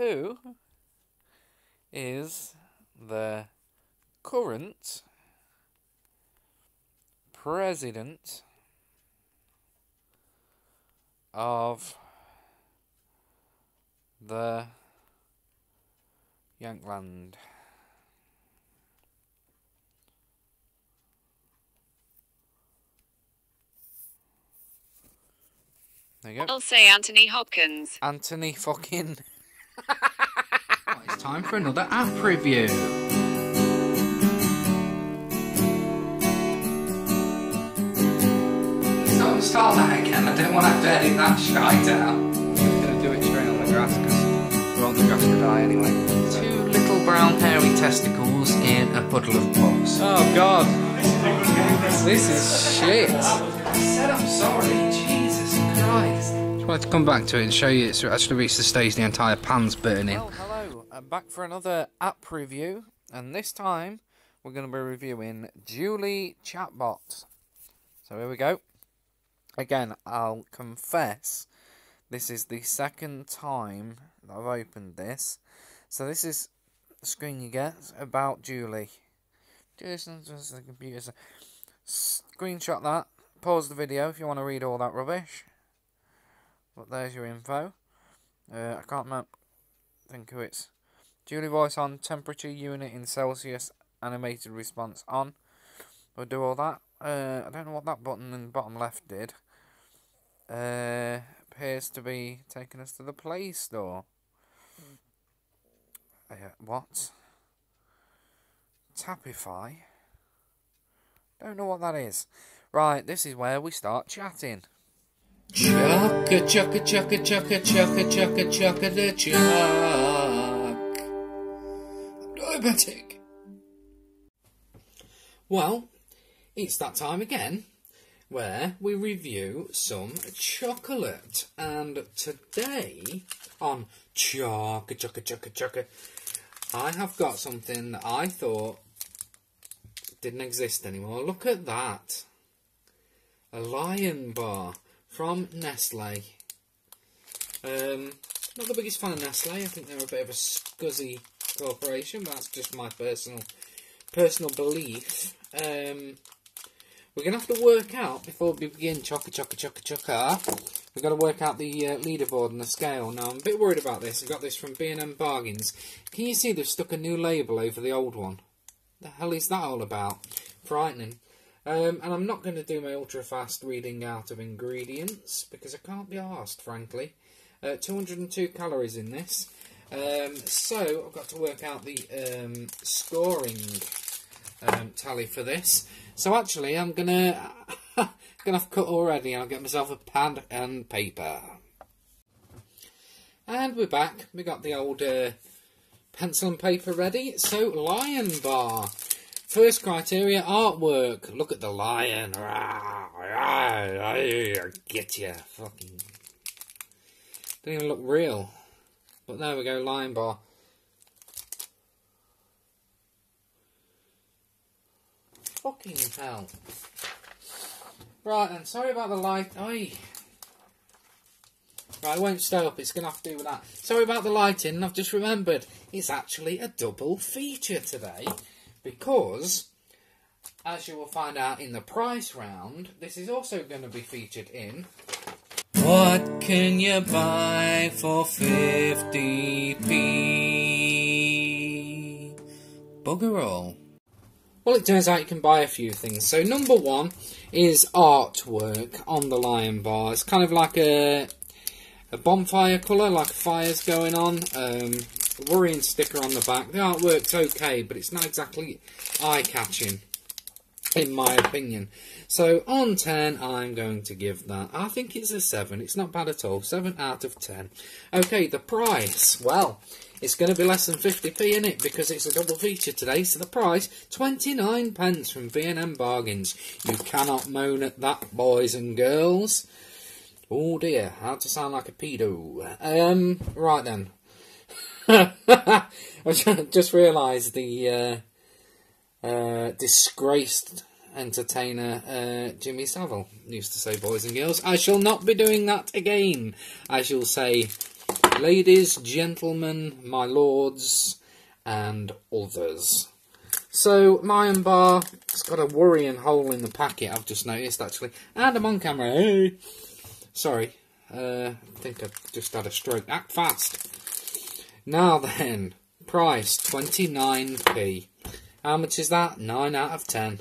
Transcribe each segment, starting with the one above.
who is the current president of the Yankland. There you go. I'll say Anthony Hopkins. Anthony fucking. It's time for another app review. Start, start that again. I don't want to have to edit that shite out. I'm gonna do it straight on the grass because we want the grass to die anyway. Two little brown hairy testicles in a puddle of pus. Oh god. This is shit. I said I'm sorry. Wanted to come back to it and show you it's actually reached the stage the entire pan's burning. Well, hello. I'm back for another app review, and this time we're going to be reviewing Julie Chatbot. So here we go. Again, I'll confess this is the second time that I've opened this. So this is the screen you get about Julie. Just just the computer. So screenshot that. Pause the video if you want to read all that rubbish. But there's your info. Uh, I can't remember. Think who it's. Julie voice on. Temperature unit in Celsius. Animated response on. We'll do all that. Uh, I don't know what that button in the bottom left did. Uh, appears to be taking us to the Play Store. Uh, what? Tapify? Don't know what that is. Right, this is where we start chatting. Chucka chucka chucka chucka chucka chucka chucka the chuck. I'm diabetic. Well, it's that time again where we review some chocolate. And today on Chucka Chucka Chucka Chucka, I have got something that I thought didn't exist anymore. Look at that. A lion bar from Nestle. Um, not the biggest fan of Nestle. I think they're a bit of a scuzzy corporation, that's just my personal personal belief. Um, we're gonna have to work out before we begin chocka chocka chocka chocka. We've got to work out the uh, leaderboard and the scale. Now I'm a bit worried about this. I got this from B&M Bargains. Can you see they've stuck a new label over the old one? The hell is that all about? Frightening. Um, and I'm not going to do my ultra fast reading out of ingredients because I can't be asked, frankly. Uh, 202 calories in this. Um, so I've got to work out the um, scoring um, tally for this. So actually, I'm gonna gonna have cut already. And I'll get myself a pad and paper. And we're back. We got the old uh, pencil and paper ready. So lion bar. First criteria, artwork. Look at the lion. Get you. Fucking. Don't even look real. But there we go, lion bar. Fucking hell. Right then, sorry about the light. Oi. Right, I won't stay up, it's going to have to do with that. Sorry about the lighting, I've just remembered. It's actually a double feature today. Because, as you will find out in the price round, this is also going to be featured in... What can you buy for 50p? Bugger all. Well, it turns out you can buy a few things. So, number one is artwork on the lion bar. It's kind of like a a bonfire colour, like fire's going on. Um, worrying sticker on the back. The artwork's okay, but it's not exactly eye-catching, in my opinion. So, on 10, I'm going to give that. I think it's a 7. It's not bad at all. 7 out of 10. Okay, the price. Well, it's going to be less than 50p in it because it's a double feature today. So the price, 29 pence from B&M Bargains. You cannot moan at that, boys and girls. Oh dear, how to sound like a pedo. Um, right then. I just realised the uh, uh, disgraced entertainer uh, Jimmy Savile used to say, boys and girls, I shall not be doing that again. I shall say, ladies, gentlemen, my lords, and others. So, Lion Bar, it's got a worrying hole in the packet, I've just noticed actually. And I'm on camera, hey! Sorry, uh, I think I've just had a stroke. Act fast! Now then, price 29p. How much is that? 9 out of 10.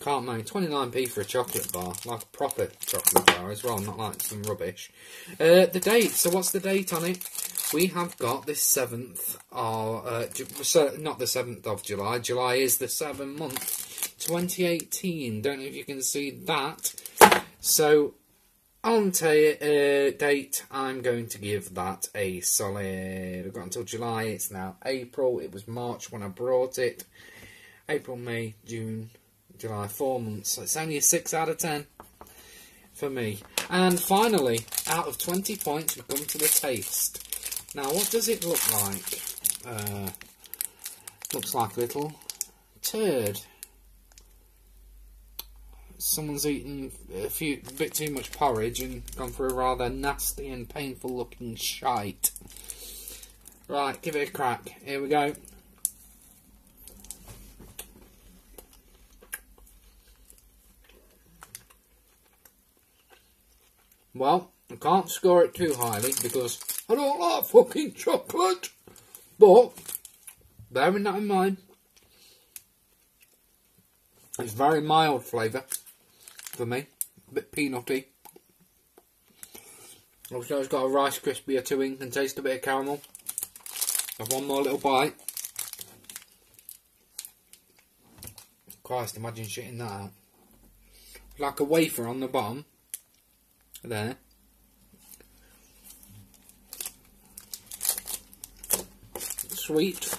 Can't mind. 29p for a chocolate bar. Like a proper chocolate bar as well, not like some rubbish. Uh, the date. So what's the date on it? We have got the 7th of... Uh, so not the 7th of July. July is the 7th month. 2018. Don't know if you can see that. So on uh, date, I'm going to give that a solid. I've got until July. It's now April. It was March when I brought it. April, May, June, July. Four months. So it's only a six out of ten for me. And finally, out of 20 points, we come to the taste. Now, what does it look like? Uh, looks like a little turd someone's eaten a few a bit too much porridge and gone for a rather nasty and painful looking shite. Right, give it a crack. Here we go. Well, I can't score it too highly because I don't like fucking chocolate. But, bearing that in mind, it's very mild flavour for me. A bit peanutty. Also, it's got a Rice Krispie or two in and taste a bit of caramel. Have one more little bite. Christ, imagine shitting that out. Like a wafer on the bottom. There. Sweet.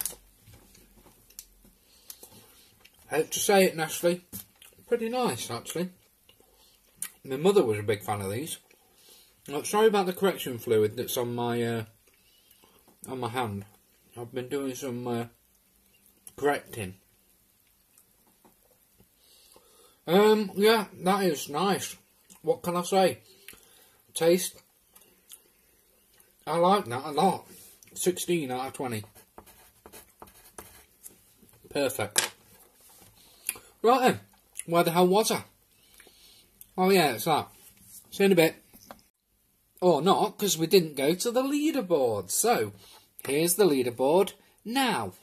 I hate to say it, Nestle. Pretty nice, actually. My mother was a big fan of these. Oh, sorry about the correction fluid that's on my uh, on my hand. I've been doing some uh, correcting. Um, yeah, that is nice. What can I say? Taste. I like that a lot. 16 out of 20. Perfect. Right then, where the hell was I? Oh yeah, it's that. See you in a bit. Or not, because we didn't go to the leaderboard. So, here's the leaderboard now.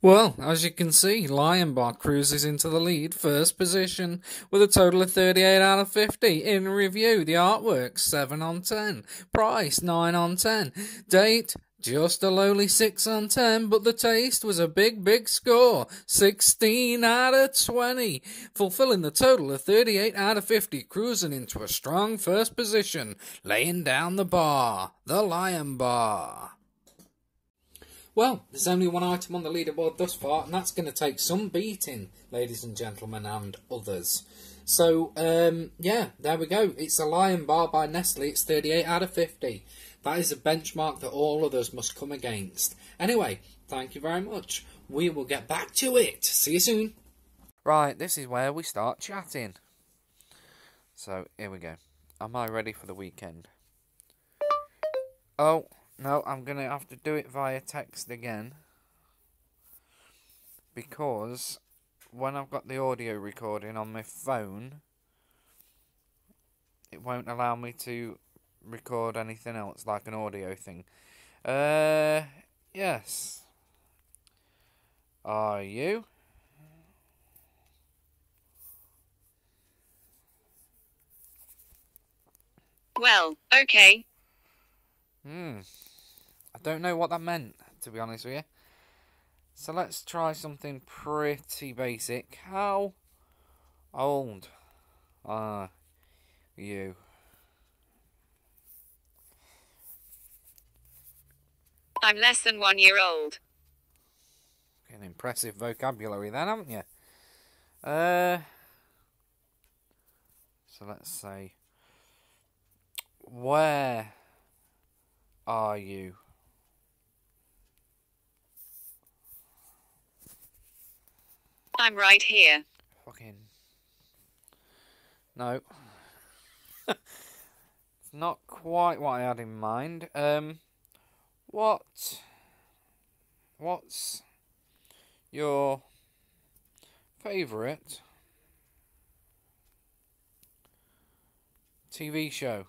Well, as you can see, Lion Bar cruises into the lead, first position, with a total of 38 out of 50. In review, the artwork, 7 on 10. Price, 9 on 10. Date, just a lowly 6 on 10, but the taste was a big, big score. 16 out of 20, fulfilling the total of 38 out of 50, cruising into a strong first position, laying down the bar, the Lion Bar. Well, there's only one item on the leaderboard thus far, and that's going to take some beating, ladies and gentlemen, and others. So, um, yeah, there we go. It's a Lion Bar by Nestle. It's 38 out of 50. That is a benchmark that all others must come against. Anyway, thank you very much. We will get back to it. See you soon. Right, this is where we start chatting. So, here we go. Am I ready for the weekend? Oh, no, I'm going to have to do it via text again. Because when I've got the audio recording on my phone, it won't allow me to record anything else like an audio thing. Uh, yes. Are you? Well, okay. Hmm. I don't know what that meant, to be honest with you. So let's try something pretty basic. How old are you? I'm less than one year old. An impressive vocabulary then, haven't you? Uh, so let's say, where are you? I'm right here. Fucking. No. It's not quite what I had in mind. Um, what, what's your favourite TV show?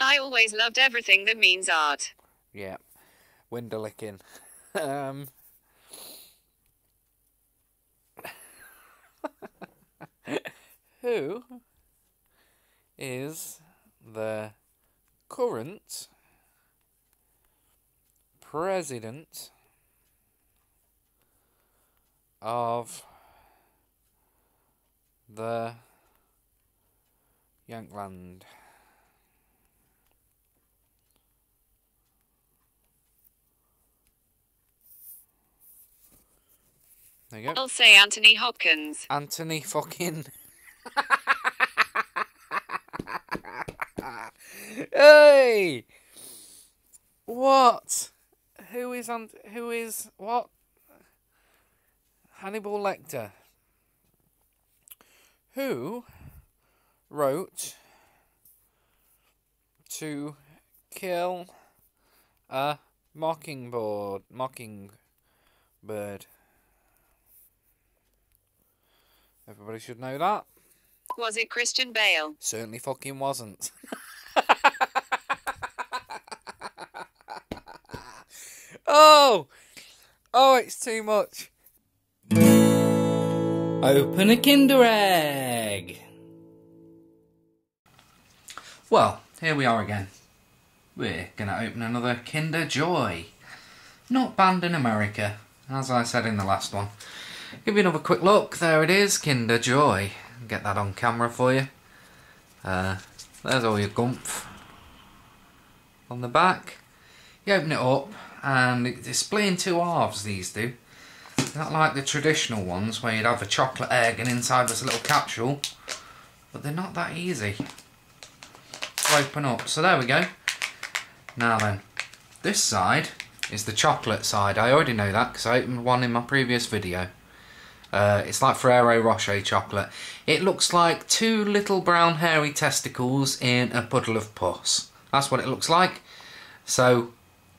I always loved everything that means art. Yeah, window licking. um, who is the current president of the Yankland? There you go. I'll say Anthony Hopkins. Anthony fucking. hey! What? Who is on? Who is what? Hannibal Lecter. Who wrote to kill a mockingbird? Mockingbird. Everybody should know that. Was it Christian Bale? Certainly fucking wasn't. oh! Oh, it's too much. Open a Kinder Egg! Well, here we are again. We're going to open another Kinder Joy. Not banned in America, as I said in the last one. Give you another quick look. There it is, Kinder Joy. Get that on camera for you. Uh, there's all your gumph on the back. You open it up and it's split in two halves, these do. Not like the traditional ones where you'd have a chocolate egg and inside there's a little capsule. But they're not that easy to open up. So there we go. Now then, this side is the chocolate side. I already know that because I opened one in my previous video. Uh, it's like Ferrero Rocher chocolate. It looks like two little brown hairy testicles in a puddle of pus. That's what it looks like. So,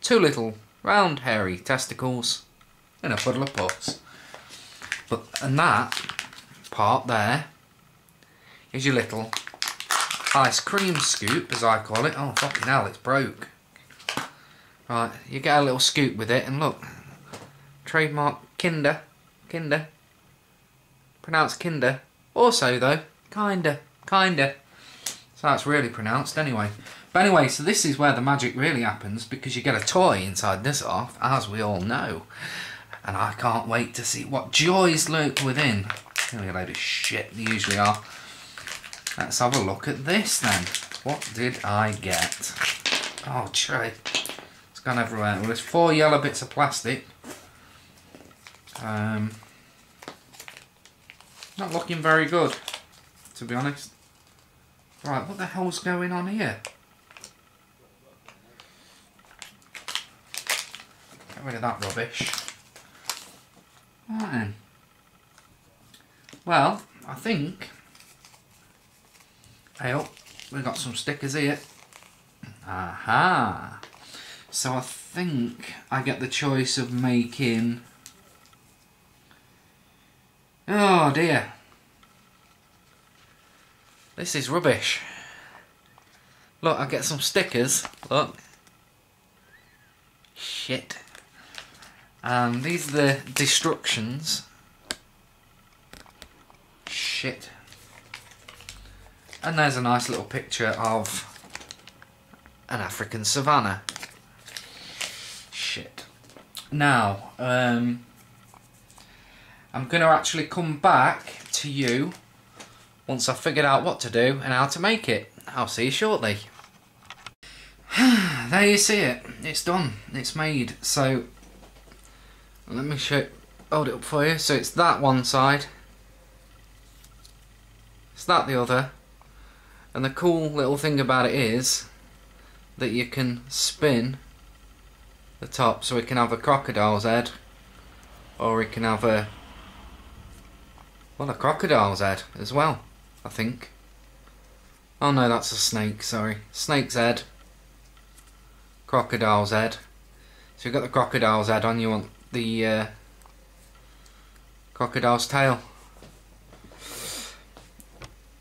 two little round hairy testicles in a puddle of pus. But and that part there is your little ice cream scoop, as I call it. Oh fucking hell, it's broke. Right, you get a little scoop with it, and look, trademark Kinder, Kinder, pronounced Kinder. Also though, kinda, kinda. So that's really pronounced anyway. But anyway, so this is where the magic really happens because you get a toy inside this off, as we all know. And I can't wait to see what joys lurk within. Nearly a load of shit, they usually are. Let's have a look at this then. What did I get? Oh, tray. It's gone everywhere. Well, there's four yellow bits of plastic. Um, not looking very good, to be honest. Right, what the hell's going on here? Get rid of that rubbish. Right then. Well, I think... Hey oh, up, we've got some stickers here. Aha! So I think I get the choice of making... Oh dear. This is rubbish. Look, I get some stickers. Look. Shit. Um, these are the destructions. Shit. And there's a nice little picture of an African savannah. Shit. Now, um, I'm going to actually come back to you once I've figured out what to do and how to make it. I'll see you shortly. there you see it. It's done. It's made. So, let me show, hold it up for you. So it's that one side. It's that the other. And the cool little thing about it is that you can spin the top so we can have a crocodile's head or we can have a Well, a crocodile's head as well, I think. Oh no, that's a snake, sorry. Snake's head. Crocodile's head. So you've got the crocodile's head on, you want the uh, crocodile's tail.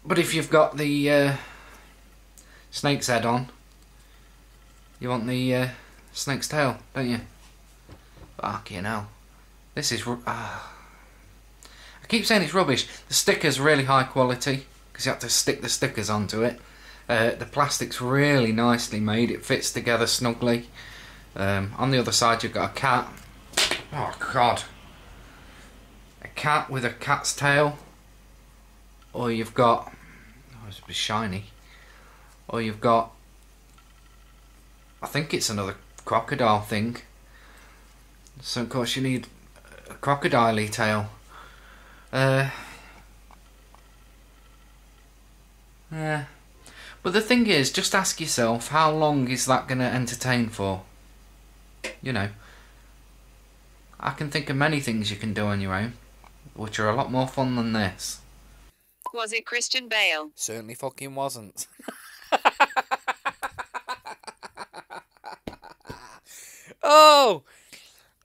But if you've got the uh, snake's head on, you want the uh, snake's tail, don't you? Fucking hell. This is... Ah. Keep saying it's rubbish. The sticker's really high quality because you have to stick the stickers onto it. Uh, the plastic's really nicely made. It fits together snugly. Um, on the other side you've got a cat. Oh god. A cat with a cat's tail. Or you've got... Oh, it's a bit shiny. Or you've got... I think it's another crocodile thing. So of course you need a crocodile tail. Uh, yeah. But the thing is, just ask yourself, how long is that going to entertain for? You know. I can think of many things you can do on your own, which are a lot more fun than this. Was it Christian Bale? Certainly fucking wasn't. oh!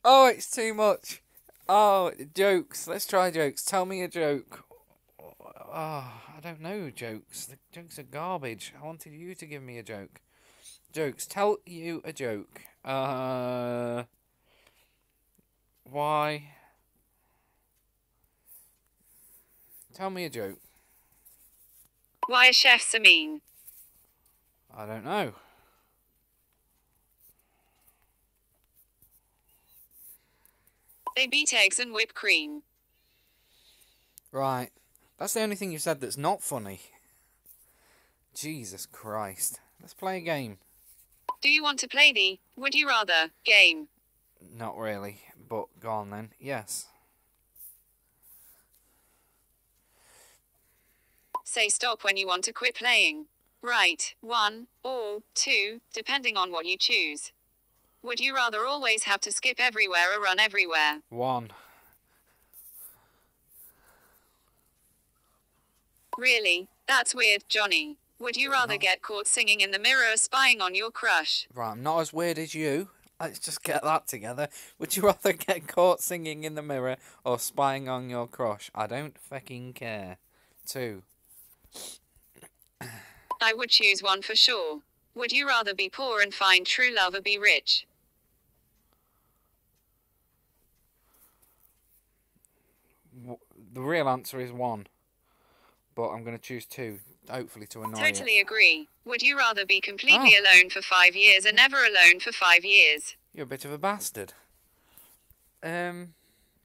Oh, it's too much. Oh, jokes. Let's try jokes. Tell me a joke. Oh, I don't know jokes. The jokes are garbage. I wanted you to give me a joke. Jokes. Tell you a joke. Uh. Why? Tell me a joke. Why are chefs so mean? I don't know. They beat eggs and whipped cream. Right. That's the only thing you said that's not funny. Jesus Christ. Let's play a game. Do you want to play the Would You Rather game? Not really, but go on then. Yes. Say stop when you want to quit playing. Right, one, or two, depending on what you choose. Would you rather always have to skip everywhere or run everywhere? One. Really? That's weird, Jonny. Would you rather get caught singing in the mirror or spying on your crush? Right, I'm not as weird as you. Let's just get that together. Would you rather get caught singing in the mirror or spying on your crush? I don't fucking care. Two. I would choose one for sure. Would you rather be poor and find true love or be rich? The real answer is one. But I'm going to choose two, hopefully to annoy you. Totally agree. Would you rather be completely Oh. alone for five years or never alone for five years? You're a bit of a bastard. Um,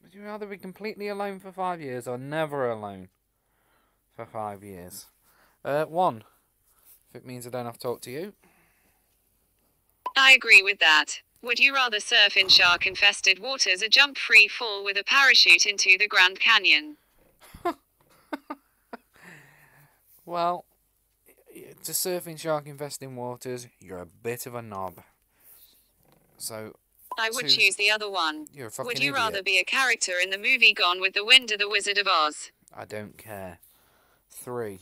would you rather be completely alone for five years or never alone for five years? Uh, one. If it means I don't have to talk to you. I agree with that. Would you rather surf in shark infested waters or jump free fall with a parachute into the Grand Canyon? Well, to surf in shark infested waters, you're a bit of a knob. So, I would Two. choose the other one. you're a fucking Would you idiot. rather be a character in the movie Gone with the Wind or The Wizard of Oz? I don't care. Three.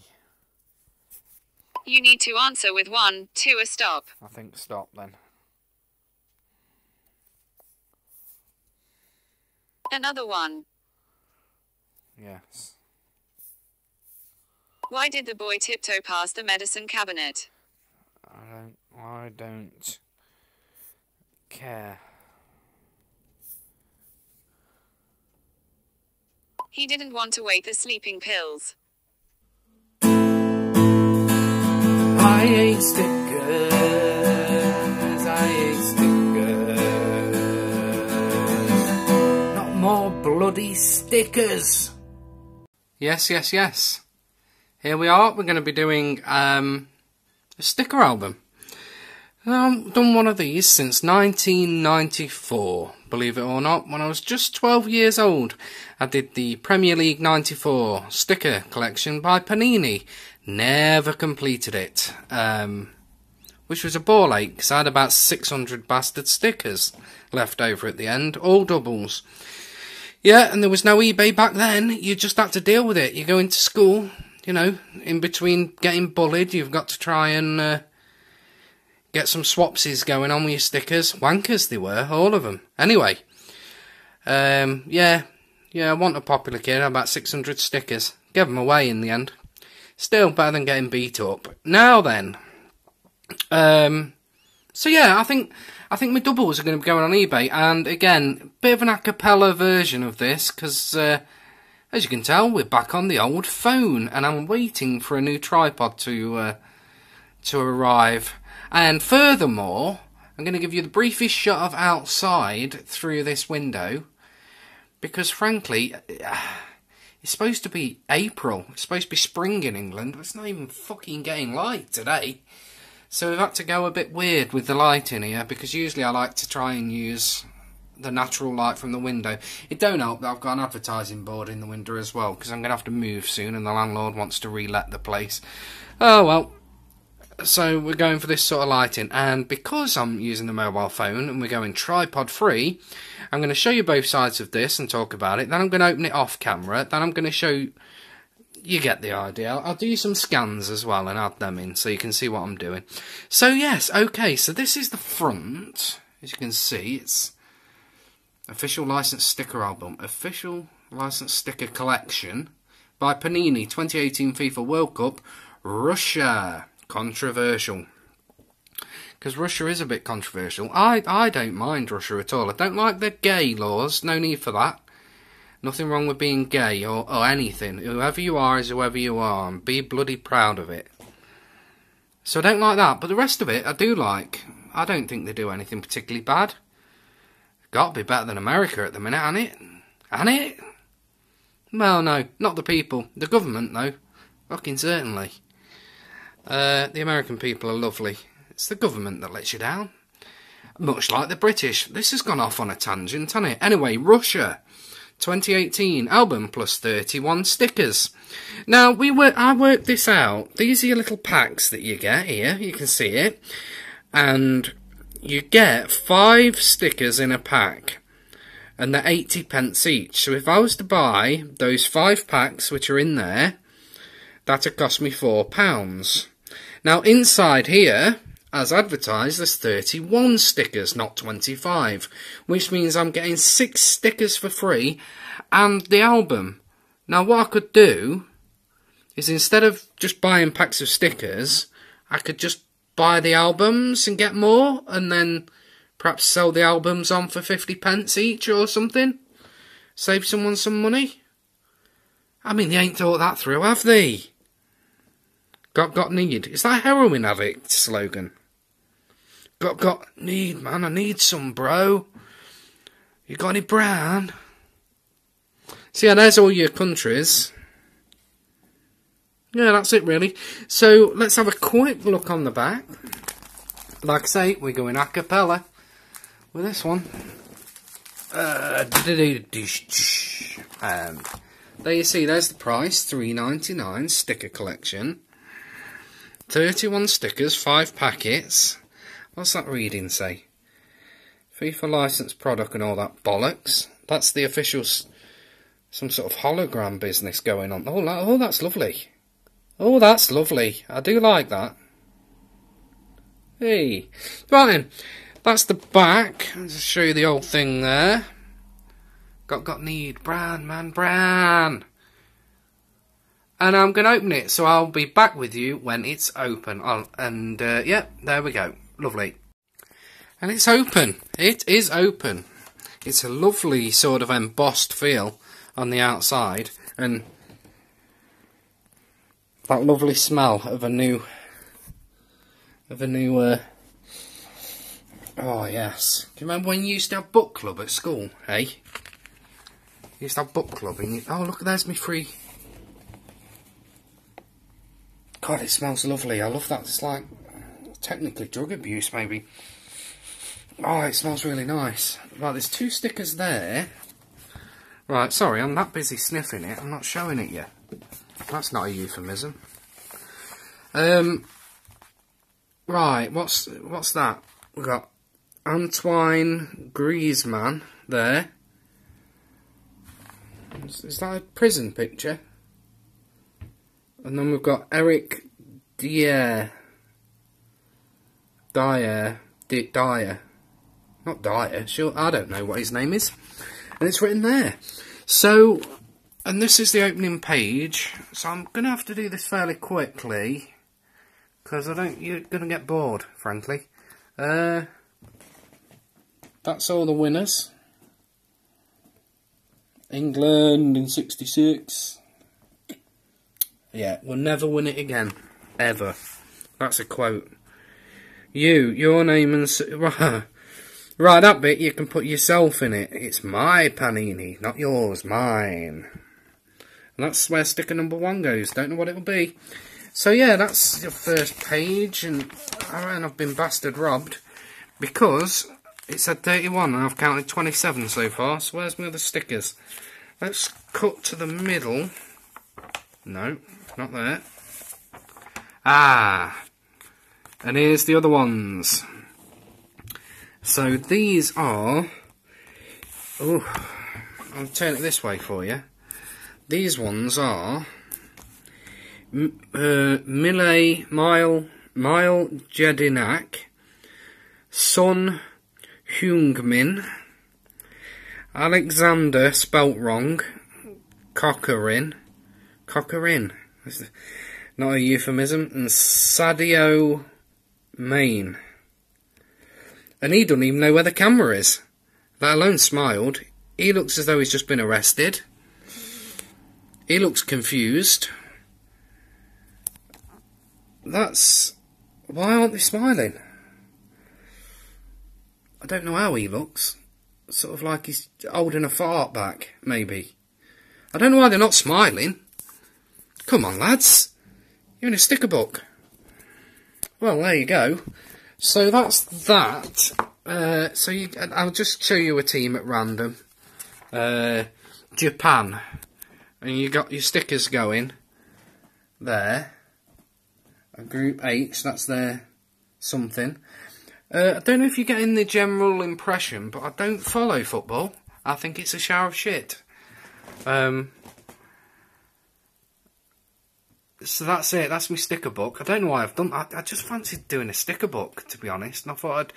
You need to answer with one, two, or stop. I think stop then. Another one. Yes. Why did the boy tiptoe past the medicine cabinet? I don't. I don't care. He didn't want to wake the sleeping pills. I hate stickers. I hate stickers. Not more bloody stickers. Yes, yes, yes. Here we are. We're going to be doing um, a sticker album. I've done one of these since 1994, believe it or not. When I was just 12 years old, I did the Premier League 94 sticker collection by Panini. Never completed it, um, which was a ball ache 'cause I had about 600 bastard stickers left over at the end, all doubles. Yeah, and there was no eBay back then. You just had to deal with it. You go into school, you know, in between getting bullied, you've got to try and uh, get some swapsies going on with your stickers. Wankers they were, all of them. Anyway, um, yeah, yeah, I want a popular kid. About 600 stickers. Gave them away in the end. Still better than getting beat up. Now then, um, so yeah, I think I think my doubles are going to be going on eBay, and again, bit of an a cappella version of this because, uh, as you can tell, we're back on the old phone, and I'm waiting for a new tripod to uh, to arrive. And furthermore, I'm going to give you the briefest shot of outside through this window because, frankly, it's supposed to be April. It's supposed to be spring in England, but it's not even fucking getting light today. So we've had to go a bit weird with the light in here because usually I like to try and use the natural light from the window. It don't help that I've got an advertising board in the window as well because I'm going to have to move soon and the landlord wants to relet the place. Oh well. So we're going for this sort of lighting and because I'm using the mobile phone and we're going tripod free, I'm going to show you both sides of this and talk about it. Then I'm going to open it off camera. Then I'm going to show you get the idea. I'll, I'll, do some scans as well and add them in so you can see what I'm doing. So yes, okay, so this is the front. As you can see, it's official license sticker album, official license sticker collection by Panini 2018 FIFA World Cup, Russia. Controversial. Because Russia is a bit controversial. I, I don't mind Russia at all. I don't like the gay laws. No need for that. Nothing wrong with being gay or, or anything. Whoever you are is whoever you are, and be bloody proud of it. So I don't like that, but the rest of it I do like. I don't think they do anything particularly bad. Got to be better than America at the minute, ain't it? Ain't it? Well, no, not the people. The government, though. Fucking certainly. Uh, the American people are lovely. It's the government that lets you down. Much like the British. This has gone off on a tangent, hasn't it? Anyway, Russia. 2018 album plus 31 stickers. Now we work, I worked this out. These are your little packs that you get here. You can see it, and you get five stickers in a pack, and they're 80 pence each. So if I was to buy those five packs which are in there, that'd cost me four pounds. Now inside here, as advertised, there's 31 stickers, not 25, which means I'm getting 6 stickers for free and the album. Now, what I could do is instead of just buying packs of stickers, I could just buy the albums and get more, and then perhaps sell the albums on for 50 pence each or something. Save someone some money. I mean, they ain't thought that through, have they? Got got need. Is that heroin addict slogan? Got, got, need, man, I need some, bro. You got any brown? So yeah, there's all your countries. Yeah, that's it really. So let's have a quick look on the back. Like I say, we're going a cappella with this one. Uh, um, there you see, there's the price, three ninety nine sticker collection. 31 stickers, 5 packets. What's that reading say? FIFA licensed product and all that bollocks. That's the official, some sort of hologram business going on. Oh, oh, that's lovely. Oh, that's lovely. I do like that. Hey. Right then, that's the back. I'll just show you the old thing there. Got, got need. Bran, man, Bran. And I'm going to open it, so I'll be back with you when it's open. I'll, and, uh, yeah, there we go. Lovely. And it's open. It is open. It's a lovely sort of embossed feel on the outside. And that lovely smell of a new... Of a new... Uh, oh, yes. Do you remember when you used to have book club at school, hey? You used to have book club and you... Oh, look, there's me free... God, it smells lovely. I love that. It's like technically drug abuse, maybe. Oh, it smells really nice. Right, there's two stickers there. Right, sorry, I'm that busy sniffing it. I'm not showing it yet. That's not a euphemism. Um, right, what's what's that? We've got Antoine Griezmann there. Is, is that a prison picture? And then we've got Eric Dier. Dyer. D- Dyer. Not Dyer. Sure, I don't know what his name is. And it's written there. So, and this is the opening page. So I'm going to have to do this fairly quickly. Because I don't, you're going to get bored, frankly. Uh, that's all the winners. England in 66. Yeah, we'll never win it again. Ever. That's a quote. You, your name and... Right, that bit, you can put yourself in it. It's my panini, not yours, mine. And that's where sticker number one goes. Don't know what it'll be. So yeah, that's your first page, and reckon I've been bastard robbed. Because it said 31 and I've counted 27 so far, so where's my other stickers? Let's cut to the middle. No, not there. Ah, and here's the other ones. So these are. Oh, I'll turn it this way for you. These ones are. Uh, Mile Mile Mile Jedinak, Son Heung-min, Alexander spelt wrong, Kokorin, Cockerin, not a euphemism, and Sadio Main. And he doesn't even know where the camera is, let alone smiled. He looks as though he's just been arrested. He looks confused. That's. Why aren't they smiling? I don't know how he looks. Sort of like he's holding a fart back, maybe. I don't know why they're not smiling. Come on, lads. You're in a sticker book. Well, there you go. So that's that. Uh, so you, I'll just show you a team at random. Uh, Japan. And you got your stickers going there. A group H, that's their something. Uh, I don't know if you're getting the general impression, but I don't follow football. I think it's a shower of shit. Um, so that's it. That's my sticker book. I don't know why I've done. I, I just fancied doing a sticker book, to be honest. And I thought I'd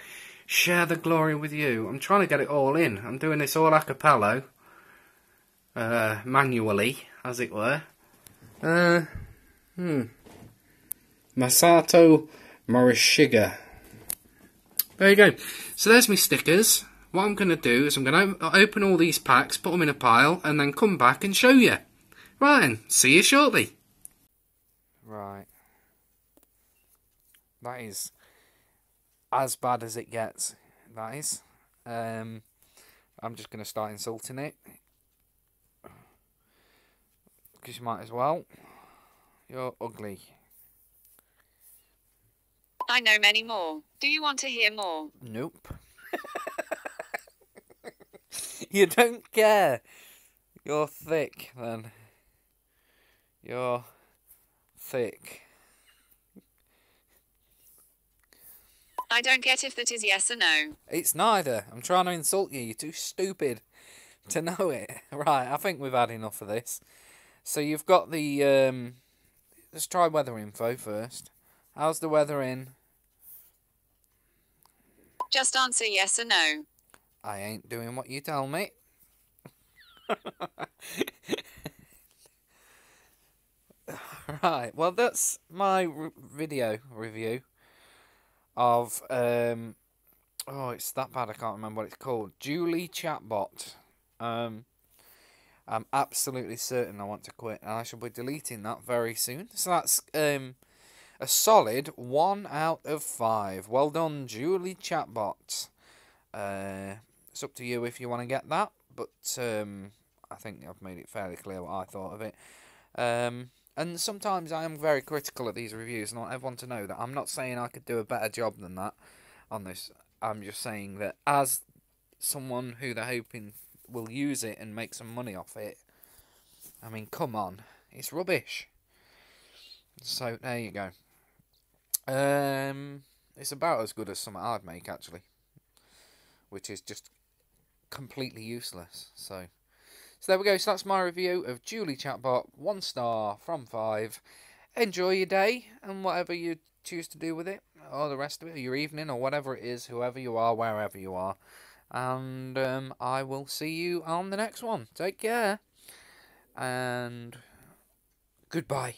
share the glory with you. I'm trying to get it all in. I'm doing this all a cappella, uh, manually, as it were. Uh, hmm. Masato Morishige. There you go. So there's my stickers. What I'm going to do is I'm going to open all these packs, put them in a pile, and then come back and show you. Right then, see you shortly. Right. That is as bad as it gets. That is. Um, I'm just going to start insulting it. Because you might as well. You're ugly. I know many more. Do you want to hear more? Nope. you don't care. You're thick, then. You're thick. I don't get if that is yes or no. It's neither. I'm trying to insult you. You're too stupid to know it. Right, I think we've had enough of this. So you've got the. Um, let's try weather info first. How's the weather in? Just answer yes or no. I ain't doing what you tell me. right, well, that's my video review of. Um, oh, it's that bad, I can't remember what it's called. Julie Chatbot. Um, I'm absolutely certain I want to quit, and I shall be deleting that very soon. So that's um, a solid one out of five. Well done, Julie Chatbot. Uh, it's up to you if you want to get that, but um, I think I've made it fairly clear what I thought of it. Um, and sometimes I am very critical of these reviews, and I want everyone to know that I'm not saying I could do a better job than that on this. I'm just saying that as someone who they're hoping will use it and make some money off it. I mean, come on. It's rubbish. So, there you go. Um, it's about as good as some I'd make, actually. Which is just completely useless. So, so there we go. So that's my review of Julie Chatbot. One star from five. Enjoy your day and whatever you choose to do with it, or the rest of it, or your evening, or whatever it is, whoever you are, wherever you are and um, I will see you on the next one. Take care, and goodbye.